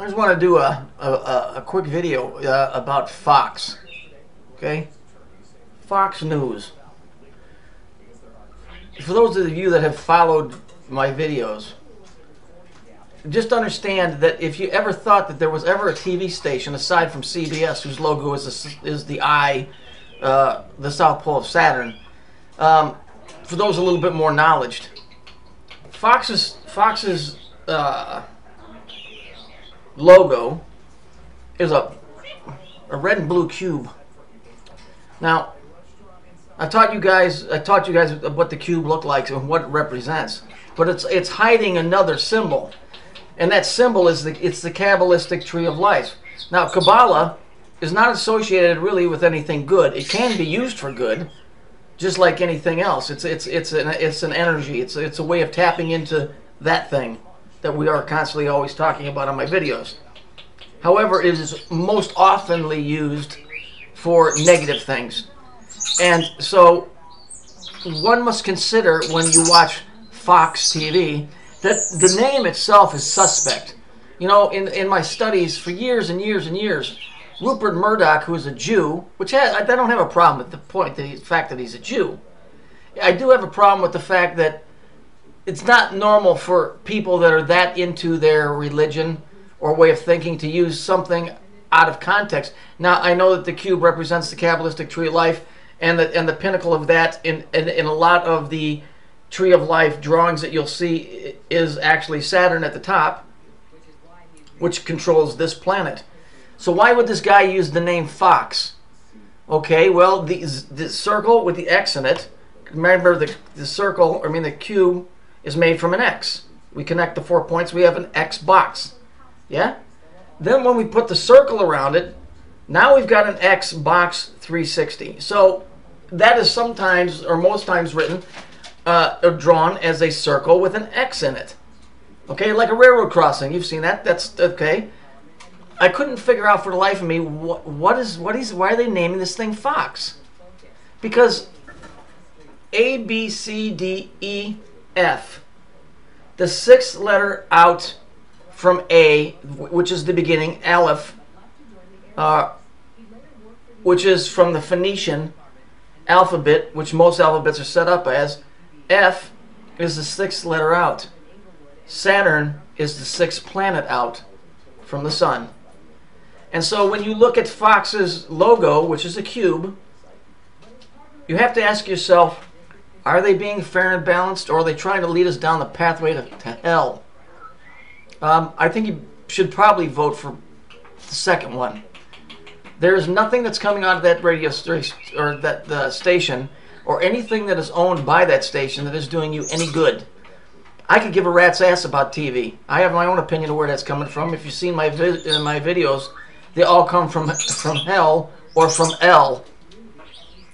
I just want to do a, a, a quick video uh, about Fox. Okay? Fox News. For those of you that have followed my videos, just understand that if you ever thought that there was ever a TV station aside from CBS, whose logo is the, is the eye, uh, the South Pole of Saturn, um, for those a little bit more knowledge, Fox's Fox's uh, logo is a a red and blue cube. Now, I taught you guys I taught you guys what the cube looked like and what it represents, but it's it's hiding another symbol, and that symbol is the it's the Kabbalistic tree of life. Now, Kabbalah is not associated really with anything good. It can be used for good, just like anything else. It's it's it's an it's an energy. It's it's a way of tapping into that thing that we are constantly always talking about on my videos. However, it is most oftenly used for negative things. And so one must consider when you watch Fox TV that the name itself is suspect. You know, in, in my studies for years and years and years, Rupert Murdoch, who is a Jew, which has, I don't have a problem with the point, the fact that he's a Jew. I do have a problem with the fact that it's not normal for people that are that into their religion or way of thinking to use something out of context. Now, I know that the cube represents the Kabbalistic tree of life, and the, and the pinnacle of that in, in, in a lot of the tree of life drawings that you'll see is actually Saturn at the top, which controls this planet. So why would this guy use the name Fox? Okay, well, the, the circle with the X in it, remember the, the circle, I mean the cube, is made from an X. We connect the four points, we have an X box. Yeah? Then when we put the circle around it, now we've got an X box 360. So that is sometimes, or most times written, uh, or drawn as a circle with an X in it. Okay, like a railroad crossing. You've seen that. That's okay. I couldn't figure out for the life of me what what is what is why are they naming this thing Fox? Because A B C D E F, the sixth letter out from A, which is the beginning, Aleph, uh, which is from the Phoenician alphabet, which most alphabets are set up as. F is the sixth letter out. Saturn is the sixth planet out from the sun. And so when you look at Fox's logo, which is a cube, you have to ask yourself, are they being fair and balanced, or are they trying to lead us down the pathway to, to hell? Um, I think you should probably vote for the second one. There is nothing that's coming out of that radio station or that the station or anything that is owned by that station that is doing you any good. I could give a rat's ass about TV. I have my own opinion of where that's coming from. If you've seen my vi- uh, my videos, they all come from from hell or from L.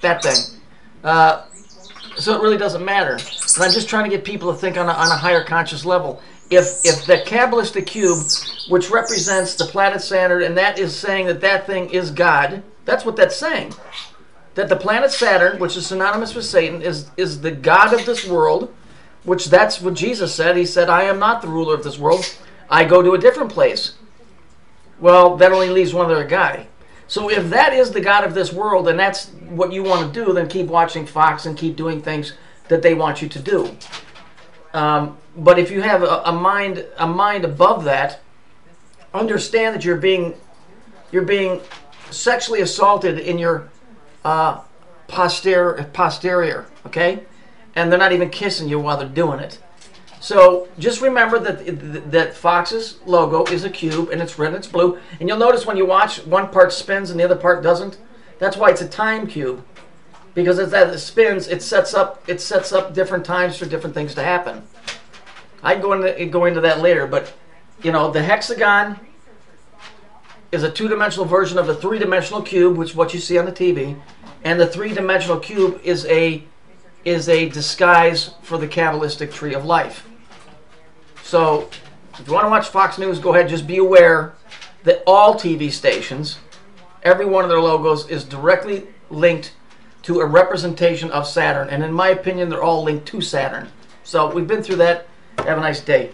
That thing. Uh, so it really doesn't matter. But I'm just trying to get people to think on a, on a higher conscious level. If if the Kabbalistic cube, which represents the planet Saturn, and that is saying that that thing is God, that's what that's saying. That the planet Saturn, which is synonymous with Satan, is is the God of this world, which that's what Jesus said. He said, "I am not the ruler of this world. I go to a different place." Well, that only leaves one other guy. So if that is the God of this world and that's what you want to do, then keep watching Fox and keep doing things that they want you to do. Um, but if you have a, a, mind a mind above that, understand that you're being you're being sexually assaulted in your uh, posterior posterior, okay? And they're not even kissing you while they're doing it. So just remember that that Fox's logo is a cube and it's red and it's blue. And you'll notice when you watch, one part spins and the other part doesn't. That's why it's a time cube, because as it spins, it sets up it sets up different times for different things to happen. I go into go into that later, but you know the hexagon is a two-dimensional version of the three-dimensional cube, which is what you see on the TV, and the three-dimensional cube is a is a disguise for the Kabbalistic tree of life. So, if you want to watch Fox News, go ahead. Just be aware that all TV stations, every one of their logos is directly linked to a representation of Saturn. And in my opinion, they're all linked to Saturn. So, we've been through that. Have a nice day.